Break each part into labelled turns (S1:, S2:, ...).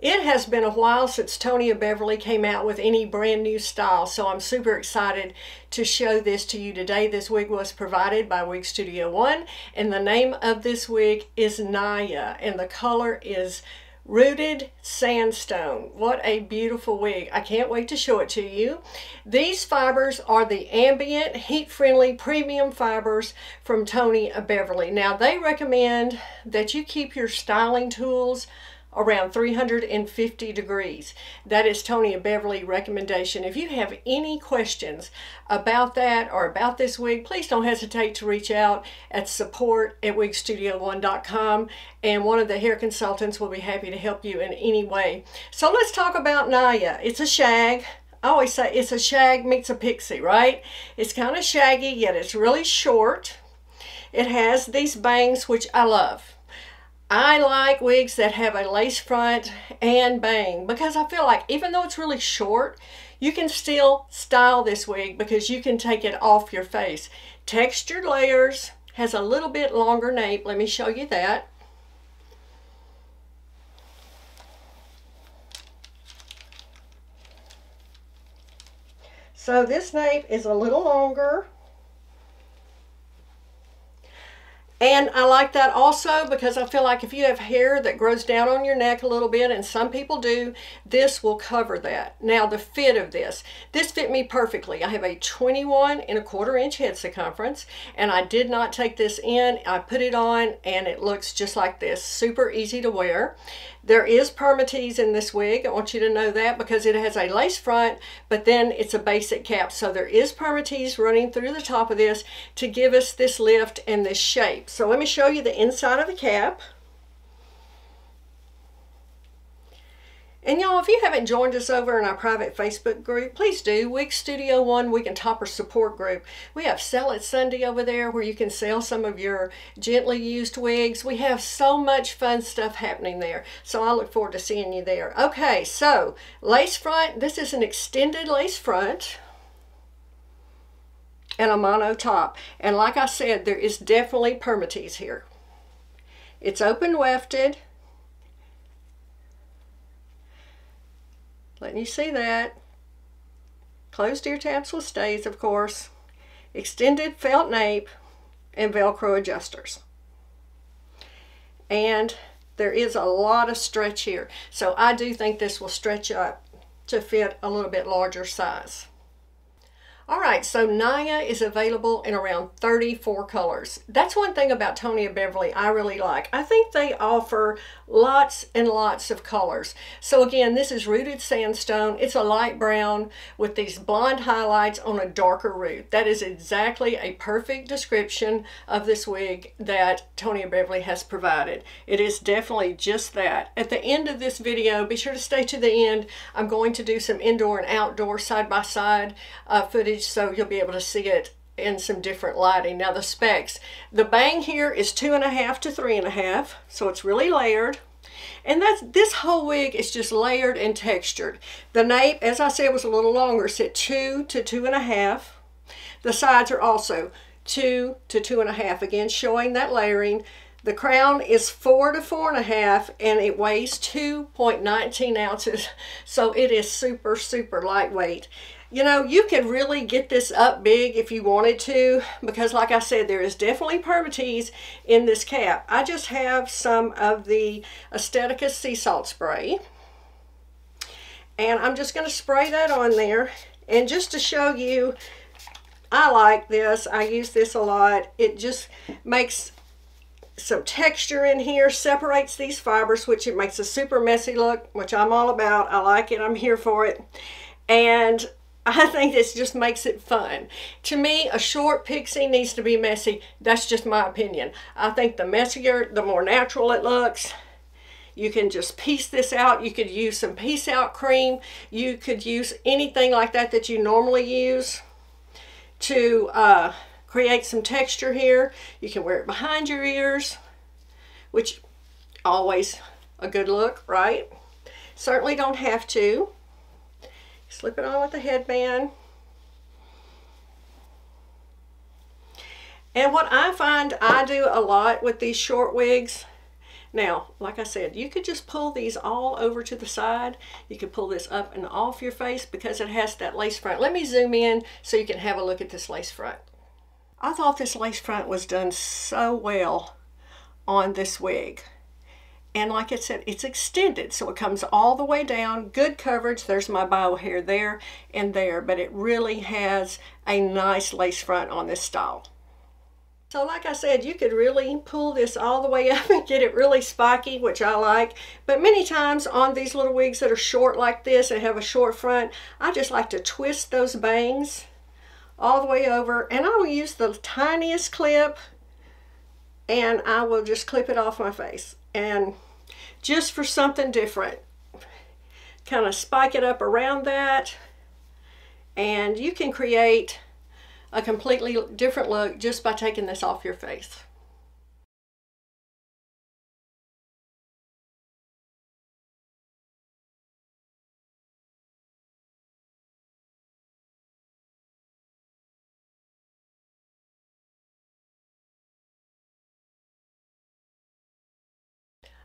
S1: It has been a while since Tony of Beverly came out with any brand new style, so I'm super excited to show this to you today. This wig was provided by Wig Studio One, and the name of this wig is Naya, and the color is Rooted Sandstone. What a beautiful wig. I can't wait to show it to you. These fibers are the ambient, heat-friendly premium fibers from Tony of Beverly. Now, they recommend that you keep your styling tools around 350 degrees. That is Tony of Beverly recommendation. If you have any questions about that or about this wig, please don't hesitate to reach out at support at wigstudio1.com and one of the hair consultants will be happy to help you in any way. So let's talk about Naya. It's a shag. I always say it's a shag meets a pixie, right? It's kind of shaggy, yet it's really short. It has these bangs, which I love. I like wigs that have a lace front and bang because I feel like even though it's really short, you can still style this wig because you can take it off your face. Textured layers, has a little bit longer nape. Let me show you that. So this nape is a little longer. And I like that also because I feel like if you have hair that grows down on your neck a little bit, and some people do, this will cover that. Now the fit of this, this fit me perfectly. I have a 21 and a quarter inch head circumference, and I did not take this in. I put it on and it looks just like this, super easy to wear. There is permatease in this wig. I want you to know that because it has a lace front, but then it's a basic cap. So there is permatease running through the top of this to give us this lift and this shape. So let me show you the inside of the cap. And y'all, if you haven't joined us over in our private Facebook group, please do. Wig Studio One Wig and Topper Support Group. We have Sell It Sunday over there where you can sell some of your gently used wigs. We have so much fun stuff happening there. So I look forward to seeing you there. Okay, so lace front. This is an extended lace front and a mono top. And like I said, there is definitely permatease here. It's open wefted. Letting you see that. Closed ear tabs with stays, of course. Extended felt nape and Velcro adjusters. And there is a lot of stretch here. So I do think this will stretch up to fit a little bit larger size. All right, so Naya is available in around 34 colors. That's one thing about Tony of Beverly I really like. I think they offer lots and lots of colors. So again, this is Rooted Sandstone. It's a light brown with these blonde highlights on a darker root. That is exactly a perfect description of this wig that Tony of Beverly has provided. It is definitely just that. At the end of this video, be sure to stay to the end. I'm going to do some indoor and outdoor side-by-side -side, uh, footage so you'll be able to see it in some different lighting. Now the specs, the bang here is two and a half to three and a half, so it's really layered. And that's this whole wig is just layered and textured. The nape, as I said, was a little longer. At two to two and a half. The sides are also two to two and a half. Again, showing that layering. The crown is four to four and a half and it weighs 2.19 ounces. So it is super, super lightweight. You know, you could really get this up big if you wanted to because like I said, there is definitely permatease in this cap. I just have some of the Aesthetica Sea Salt Spray. And I'm just going to spray that on there. And just to show you, I like this. I use this a lot. It just makes some texture in here, separates these fibers, which it makes a super messy look, which I'm all about. I like it. I'm here for it. And I think this just makes it fun. To me, a short pixie needs to be messy. That's just my opinion. I think the messier, the more natural it looks. You can just piece this out. You could use some piece out cream. You could use anything like that that you normally use to uh, create some texture here. You can wear it behind your ears, which always a good look, right? Certainly don't have to. Slip it on with the headband. And what I find I do a lot with these short wigs, Now, like I said, you could just pull these all over to the side. You could pull this up and off your face because it has that lace front. Let me zoom in so you can have a look at this lace front. I thought this lace front was done so well on this wig. And like I said, it's extended, so it comes all the way down, good coverage. There's my bow hair there and there, but it really has a nice lace front on this style. So like I said, you could really pull this all the way up and get it really spiky, which I like. But many times on these little wigs that are short like this and have a short front, I just like to twist those bangs all the way over. And I will use the tiniest clip and I will just clip it off my face. And just for something different, kind of spike it up around that. And you can create a completely different look just by taking this off your face.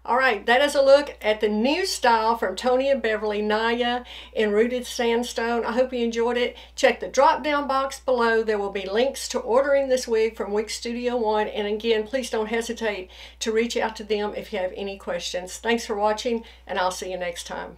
S1: All right, that is a look at the new style from Tony and Beverly Naya in Rooted Sandstone. I hope you enjoyed it. Check the drop down box below. There will be links to ordering this wig from Wig Studio One. And again, please don't hesitate to reach out to them if you have any questions. Thanks for watching, and I'll see you next time.